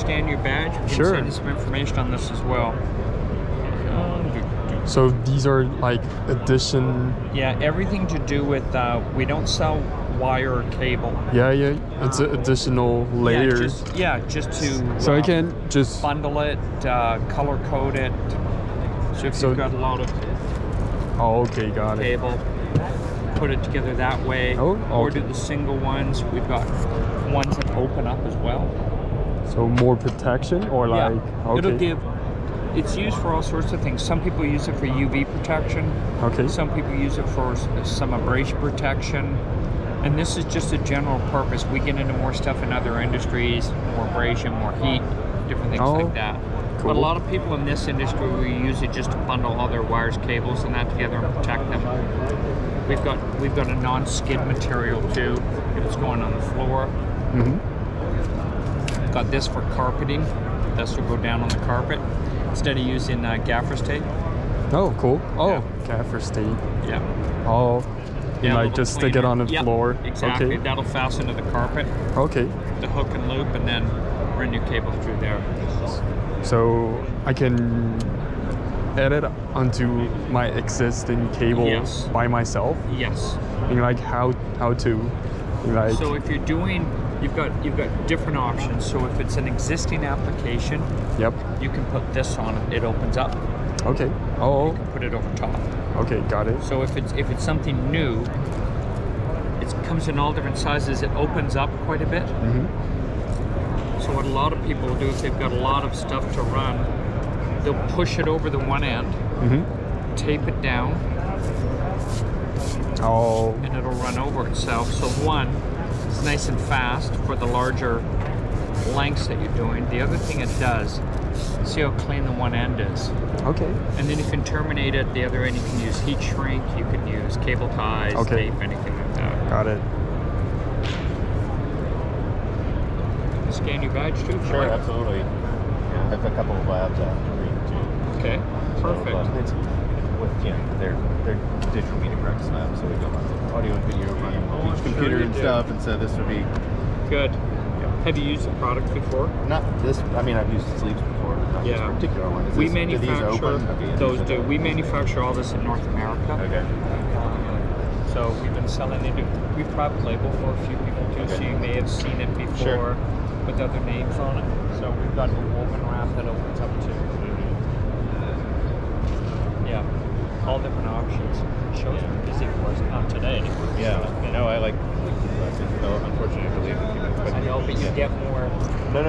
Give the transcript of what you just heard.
scan your badge, we can Sure. send you some information on this as well. Um, do- do- So these are like addition. Yeah, everything to do with uh, we don't sell wire or cable. Yeah, yeah. It's a additional Yeah, layers. just, yeah, just to so I um, can just. bundle it, uh, color code it. So if So- you've got a lot of Oh, okay, got it. cable, put it together that way. Oh, Or do the single ones. We've got ones that open up as well. So more protection or like. yeah, Okay. it'll give. It's used for all sorts of things. Some people use it for UV protection. Okay. Some people use it for some abrasion protection. And this is just a general purpose. We get into more stuff in other industries, more abrasion, more heat, different things Oh, like that. But cool. a lot of people in this industry we use it just to bundle all their wires, cables, and that together and protect them. We've got we've got a non-skid material too, if it's going on the floor. hmm Got this for carpeting. This will go down on the carpet instead of using uh, gaffer's tape. Oh, cool. Oh, Yeah. gaffer's tape. Yeah. Oh. You Yeah, like just stick it on the Yep, floor. Exactly. Okay. That'll fasten to the carpet, Okay. the hook and loop, and then run your cable through there. So I can add it onto my existing cable Yes. by myself. Yes. And like how how to like So if you're doing, you've got you've got different options. So if it's an existing application, yep. you can put this on it. It opens up. Okay. Oh. You can put it over top. Okay. Got it. So if it's if it's something new, it comes in all different sizes. It opens up quite a bit. Mm -hmm. So what a lot of people will do if they've got a lot of stuff to run, they'll push it over the one end, mm -hmm. tape it down, Oh. and it'll run over itself. So one, nice and fast for the larger lengths that you're doing. The other thing it does, see how clean the one end is. Okay. And then you can terminate it. The other end you can use heat shrink, you can use cable ties, Okay. tape, anything like that. Got it. Scan your badge too. Sure, like. absolutely. Yeah, I have a couple of labs after read too. Okay, So, perfect. Uh, with you know, they're they're digital media practice labs, so we go on audio and video running Oh, I'm each sure computer and do. stuff, and so this would be Good. yeah. Have you used the product before? not this. I mean, I've used sleeves before, not Yeah. this particular one. Is we this, manufacture? Those. Do we manufacture all this in North America? Okay. So we've been selling it. we've private label for a few people too, so you may have seen it before Sure. with other names on it. So we've got a woven wrap that opens up too. Yeah, all different options. Shows been busy for us, not today. Yeah. So, No, I like. Unfortunately, I believe in you. I know, but you yeah. get more.